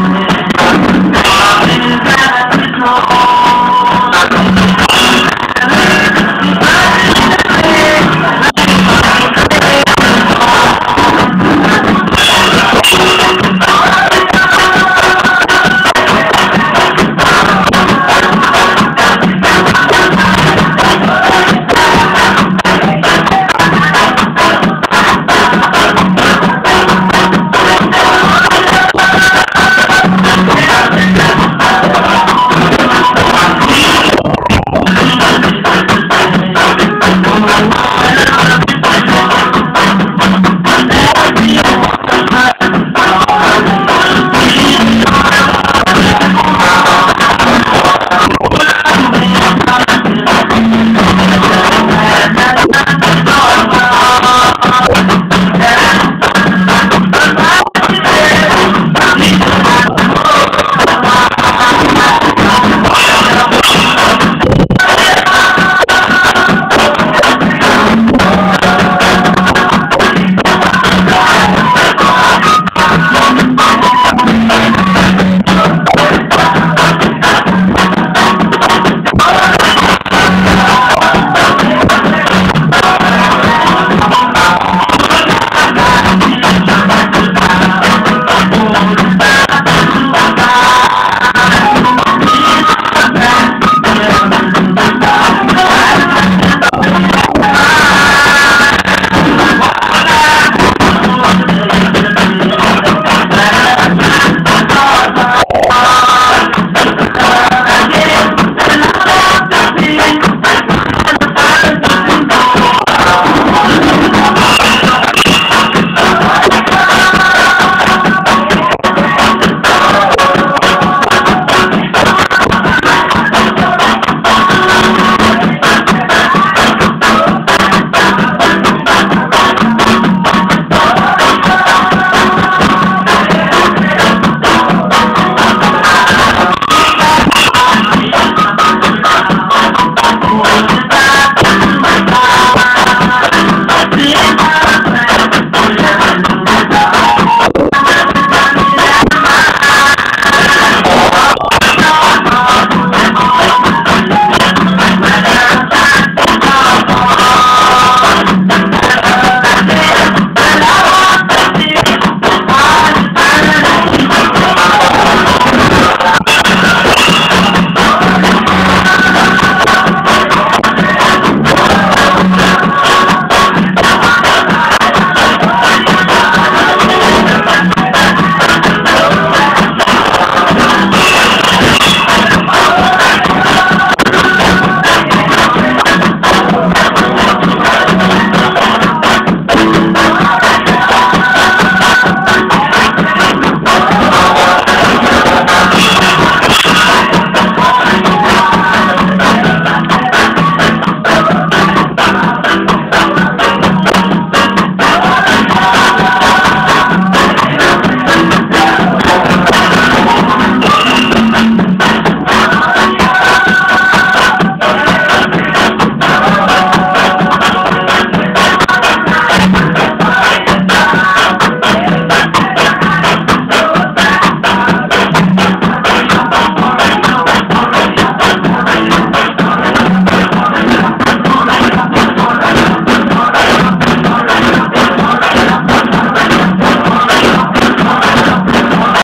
Yeah.